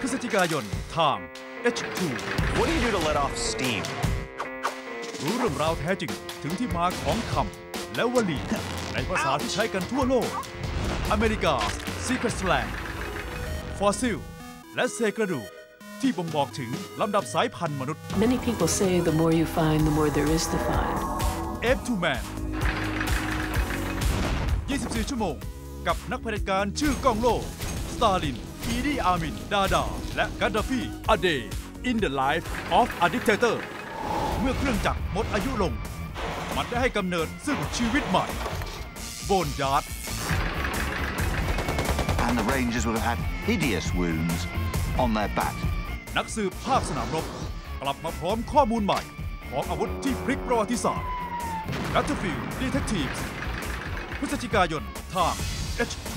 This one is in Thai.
พฤศจิกายนทาง H2 What do you do to let off steam? รู้เรื่องราวแท้จริงถึงที่มาของคำและวลี ในภาษาที่ใช้กันทั่วโลก อเมริกา Secret Slang ฟอสซิล และเศษกระดูกที่บ่งบอกถึงลำดับสายพันธุ์มนุษย์ Many people say the more you find, the more there is to find. F2 Man 24 ชั่วโมง กับนักเผด็จการชื่อก้องโลกสตาลิน อีดีอามิน ดาดา และกัดดาฟี A Day in the Life of a Dictator เมื่อเครื่องจักรหมดอายุลง มันได้ให้กำเนิดซึ่งชีวิตใหม่โบนยาร์ด and the Rangers would have had hideous wounds on their back. นักสืบภาคสนามรบ กลับมาพร้อมข้อมูลใหม่ ของอาวุธที่พลิกประวัติศาสตร์ Battlefield Detectives พฤศจิกายนทาง H2